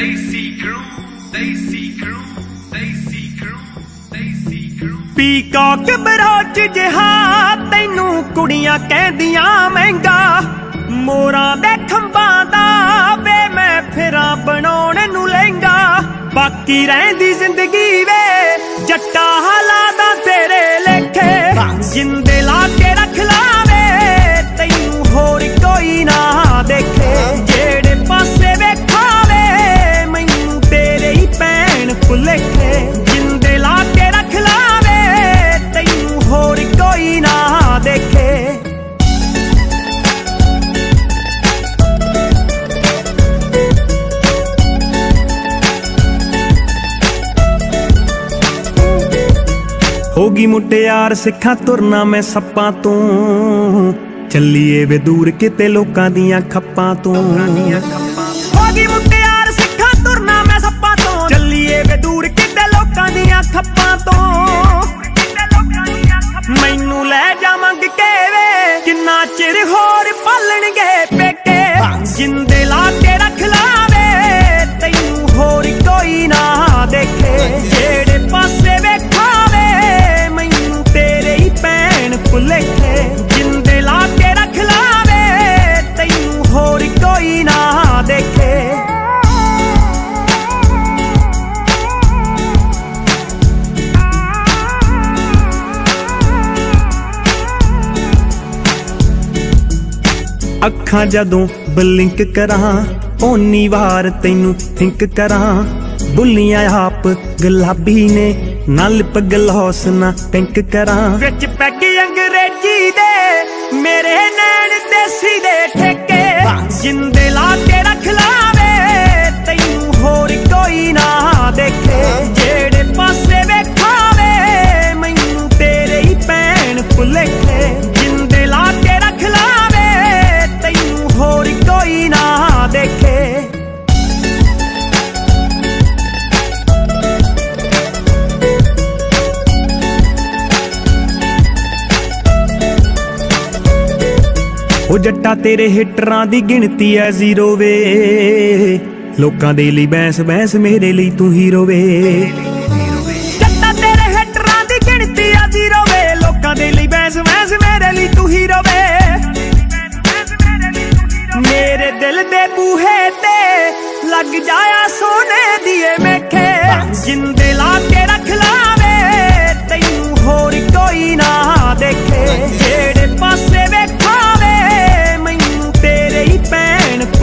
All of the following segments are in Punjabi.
crew, they see crew, they see crew, they see crew. Peacock ਜਿਹਾ ਤੈਨੂੰ ਕੁੜੀਆਂ ਕਹਿੰਦੀਆਂ ਮਹਿੰਗਾ ਮੋਰਾਂ ਦੇ ਖੰਭਾਂ ਦਾ ਵੇ ਮੈਂ ਫਿਰਾਂ ਬਣਾਉਣ ਨੂੰ ਲਹਿੰਗਾ ਬਾਕੀ ਰਹਿੰਦੀ ਜ਼ਿੰਦਗੀ ਵੇ ਹੋਗੀ ਮੁਟਿਆਰ ਸਿੱਖਾਂ ਤੁਰਨਾ ਮੈਂ ਸੱਪਾਂ ਤੋਂ। ਚੱਲੀਏ ਵੇ ਦੂਰ ਕਿਤੇ ਲੋਕਾਂ ਦੀਆਂ ਖੱਪਾਂ ਤੋਂ। ਹੋਗੀ ਮੁਟਿਆਰ ਸਿੱਖਾਂ ਤੁਰਨਾ ਮੈਂ ਸੱਪਾਂ ਤੋਂ। ਚੱਲੀਏ ਵੇ ਦੂਰ ਕਿਤੇ ਲੋਕਾਂ ਦੀਆਂ ਖੱਪਾਂ ਤੋਂ। ਮੈਨੂੰ ਲੈ ਜਾਵਾਂਗੇ ਮੰਗ ਕਿੰਨਾ ਚਿਰ ਹੋਰ ਪਾਲਣਗੇ ਪੇਕੇ। ਜਿੰਦੇ ਲਾ ਕੇ ਰੱਖ ਅੱਖਾਂ ਜਦੋਂ ਬਲਿੰਕ ਕਰਾਂ ਓਨੀ ਵਾਰ ਤੈਨੂੰ ਥਿੰਕ ਕਰਾਂ। ਬੁੱਲੀਆਂ ਆਪ ਗੁਲਾਬੀ ਨੇ ਨਾ ਲਿਪ ਗਲੋਸ ਨਾ ਪਿੰਕ ਕਰਾਂ। ਵਿੱਚ ਪੈਗੀ ਅੰਗਰੇਜ਼ੀ ਦੇ ਮੇਰੇ ਨੈਣ ਦੇਸੀ ਦੇ ਠੇਕੇ। ਜਿੰਦੇ ਲਾ ਉਹ ਜੱਟਾ ਤੇਰੇ ਹਿੱਟਰਾਂ ਦੀ ਗਿਣਤੀ ਐ ਜ਼ੀਰੋ ਵੇ। ਲੋਕਾਂ ਦੇ ਲਈ ਬੈਂਸ ਬੈਂਸ ਮੇਰੇ ਲਈ ਤੂੰ ਹੀਰੋ ਵੇ। ਜੱਟਾ ਤੇਰੇ ਹਿੱਟਰਾਂ ਦੀ ਗਿਣਤੀ ਐ ਜ਼ੀਰੋ ਵੇ। ਲੋਕਾਂ ਦੇ ਲਈ ਬੈਂਸ ਬੈਂਸ ਮੇਰੇ ਲਈ ਤੂੰ ਹੀਰੋ ਵੇ। ਮੇਰੇ ਦਿਲ ਦੇ ਬੂਹੇ ਤੇ ਲੱਗ ਜਾਇਆ ਸੋਨੇ ਦੀਏ ਮੇਖੇ। ਜਿੰਦੇ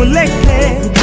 Let collected.